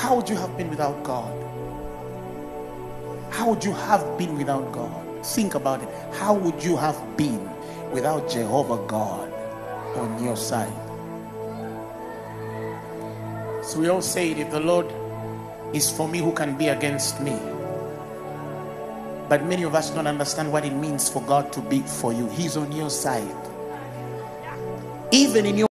How would you have been without God? How would you have been without God? Think about it. How would you have been without Jehovah God on your side? So we all say it if the Lord is for me, who can be against me? But many of us don't understand what it means for God to be for you. He's on your side. Even in your